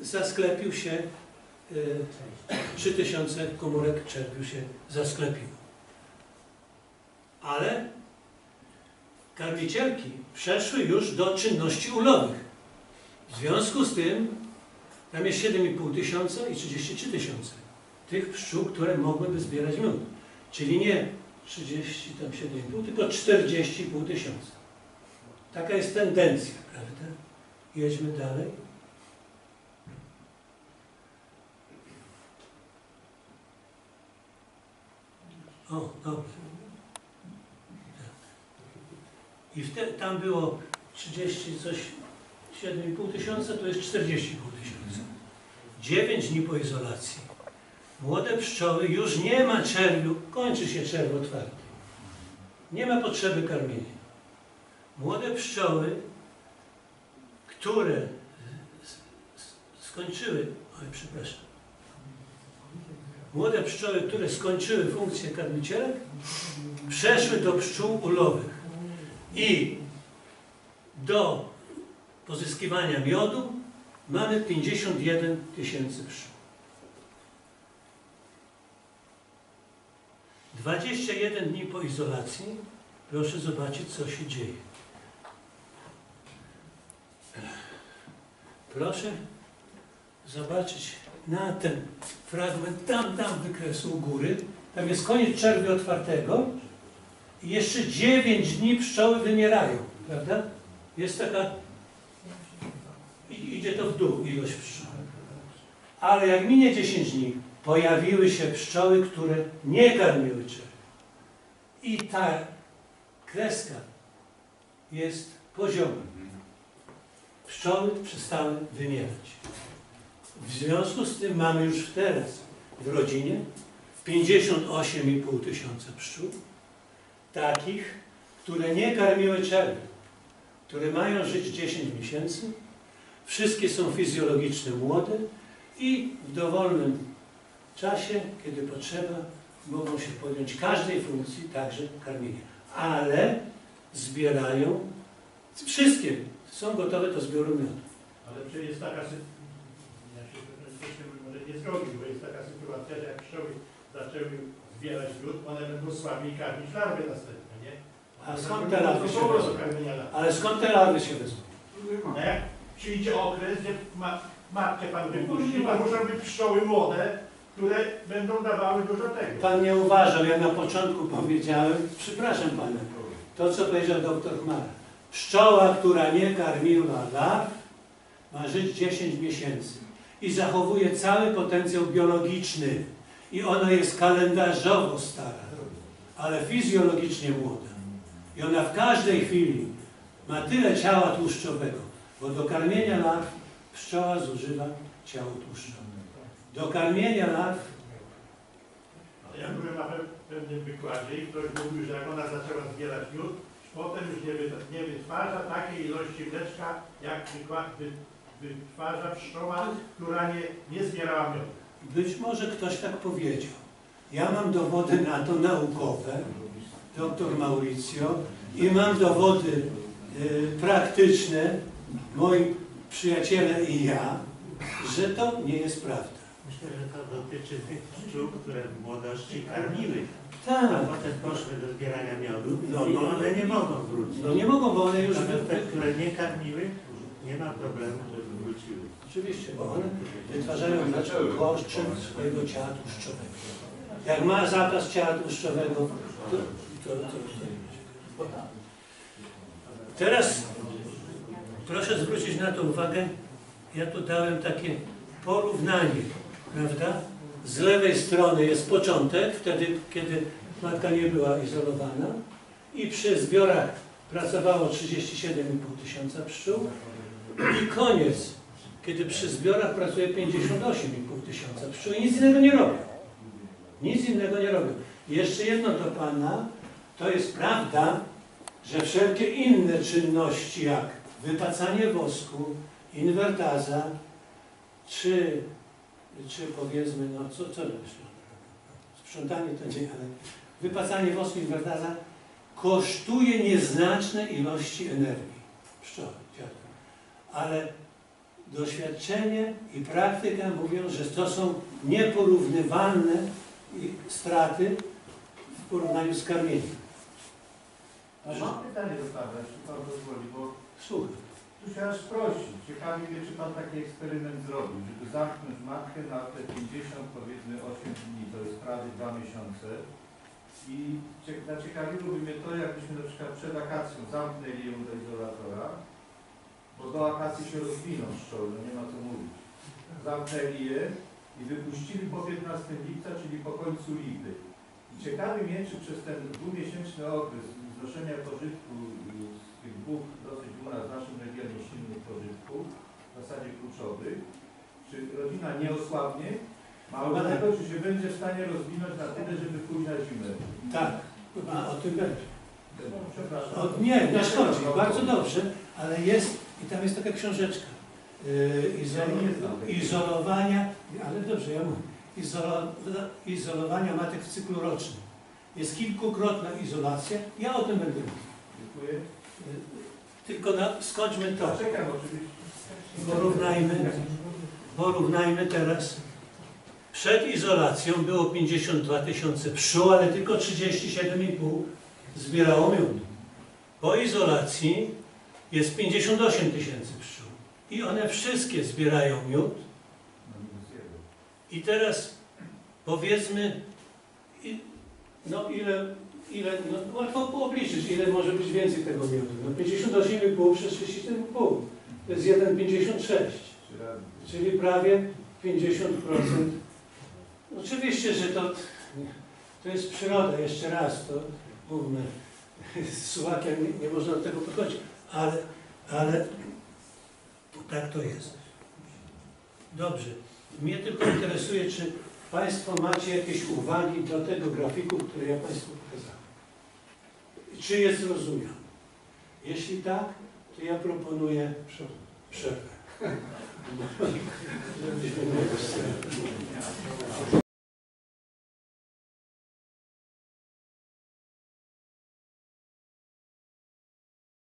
zasklepił się y, 3000 komórek czerwiu się zasklepiło. Ale karmicielki przeszły już do czynności ulowych. W związku z tym tam jest 7,5 tysiąca i 33 tysiące tych pszczół, które mogłyby zbierać miód. Czyli nie 30, tam 7,5, tylko 40,5 tysiąca. Taka jest tendencja, prawda? Jedźmy dalej. O, dobrze. Tak. I wtedy tam było 30 coś, 7,5 tysiąca, to jest 40,5 tysiąca. 9 dni po izolacji. Młode pszczoły już nie ma czerwiu, kończy się czerw otwarty. Nie ma potrzeby karmienia. Młode pszczoły, które skończyły, oj przepraszam, młode pszczoły, które skończyły funkcję karmicielek, przeszły do pszczół ulowych i do pozyskiwania miodu mamy 51 tysięcy pszczół. 21 dni po izolacji, proszę zobaczyć, co się dzieje. Proszę zobaczyć na ten fragment, tam, tam wykresu u góry, tam jest koniec czerwca otwartego i jeszcze 9 dni pszczoły wymierają, prawda? Jest taka, idzie to w dół, ilość pszczół. Ale jak minie 10 dni, pojawiły się pszczoły, które nie karmiły czerwiu. I ta kreska jest pozioma. Pszczoły przestały wymierać. W związku z tym mamy już teraz w rodzinie 58,5 tysiąca pszczół, takich, które nie karmiły czerwiu, które mają żyć 10 miesięcy. Wszystkie są fizjologicznie młode i w dowolnym czasie, kiedy potrzeba, mogą się podjąć każdej funkcji, także karmienia. Ale zbierają, wszystkie są gotowe do zbioru miodu. Ale czy jest taka sytuacja, ja się troszeczkę może nie bo jest taka sytuacja, że jak pszczoły zaczęły zbierać lód, one będą słabiej karmić larwy następne, nie? A skąd te larwy się wezmą? Ale skąd te larwy się wezmą? A jak przyjdzie okres, gdzie ma, matkę pan wypuści, to muszą być pszczoły młode, które będą dawały dużo tego. Pan nie uważał, ja na początku powiedziałem, przepraszam Pana, to co powiedział doktor Chmara. Pszczoła, która nie karmiła larw, ma żyć 10 miesięcy i zachowuje cały potencjał biologiczny. I ona jest kalendarzowo stara, ale fizjologicznie młoda. I ona w każdej chwili ma tyle ciała tłuszczowego, bo do karmienia larw pszczoła zużywa ciało tłuszczowe. Do karmienia larw Ja byłem na pe- pewnym wykładzie i ktoś mówił, że jak ona zaczęła zbierać miód, potem już nie, wy, nie wytwarza takiej ilości mleczka, jak wy, wytwarza pszczoła, która nie, nie zbierała miodu. Być może ktoś tak powiedział. Ja mam dowody na to naukowe, doktor Mauricio, i mam dowody y, praktyczne, moi przyjaciele i ja, że to nie jest prawda. Myślę, że to dotyczy tych pszczół, które w młodości karmiły, a Tak, potem poszły do zbierania miodu, No bo one nie mogą wrócić. no nie mogą, bo one już wy, te, wy, które nie karmiły, nie ma problemu, żeby wróciły. Oczywiście, bo one wytwarzają koszczyn swojego ciała tłuszczowego. Jak ma zapas ciała tłuszczowego, to, to, to, to Teraz proszę zwrócić na to uwagę. Ja tu dałem takie porównanie, prawda? Z lewej strony jest początek, wtedy, kiedy matka nie była izolowana i przy zbiorach pracowało 37,5 tysiąca pszczół i koniec, kiedy przy zbiorach pracuje 58,5 tysiąca pszczół i nic innego nie robią. Nic innego nie robią. Jeszcze jedno do Pana, to jest prawda, że wszelkie inne czynności jak wypacanie wosku, inwertaza, czy, czy powiedzmy, no co, co jeszcze? Sprzątanie to nie, ale wypacanie wosku, inwertaza kosztuje nieznaczne ilości energii. Pszczoły, dziadek. Ale doświadczenie i praktyka mówią, że to są nieporównywalne i straty w porównaniu z karmieniem. Mam pytanie do Pana, jeśli Pan pozwoli, bo Słuchaj. Tu się aż prosi. Ciekawi mnie, czy Pan taki eksperyment zrobił, żeby zamknąć matkę na te 50, powiedzmy 8 dni, to jest prawie 2 miesiące. I cie- zaciekawiłoby mnie to, jakbyśmy na przykład przed wakacją zamknęli ją do izolatora, bo do wakacji się rozwiną pszczoły, no nie ma co mówić. Zamknęli je i wypuścili po 15 lipca, czyli po końcu lipy. I ciekawi mnie, czy przez ten dwumiesięczny okres znoszenia pożytku z tych dwóch dosyć u nas w naszym regionie silnych pożytków, w zasadzie kluczowych, czy rodzina nie osłabnie, mało tego, czy się będzie w stanie rozwinąć na tyle, żeby pójść na zimę. Tak, a o tym będzie. Przepraszam. O, nie, nie szkodzi, bardzo dobrze, ale jest, i tam jest taka książeczka. Yy, izolo- izolowania, ale dobrze, ja mówię, izolo, izolowania matek w cyklu rocznym. Jest kilkukrotna izolacja, ja o tym będę mówił. Dziękuję. Tylko na, skończmy to. Porównajmy, porównajmy teraz. Przed izolacją było 52 tysiące pszczół, ale tylko 37,5 zbierało miód. Po izolacji jest 58 tysięcy pszczół. I one wszystkie zbierają miód. I teraz powiedzmy, no ile, ile no łatwo obliczyć, ile może być więcej tego miodu. No 58,5 przez 37,5 to jest 1,56. Trzy razy. Czyli prawie 50%. Oczywiście, że to, to jest przyroda, jeszcze raz to mówmy, z suwakiem nie, nie można do tego podchodzić, ale, ale tak to jest. Dobrze. Mnie tylko interesuje, czy Państwo macie jakieś uwagi do tego grafiku, który ja Państwu. Czy jest zrozumiany? Jeśli tak, to ja proponuję przerwę.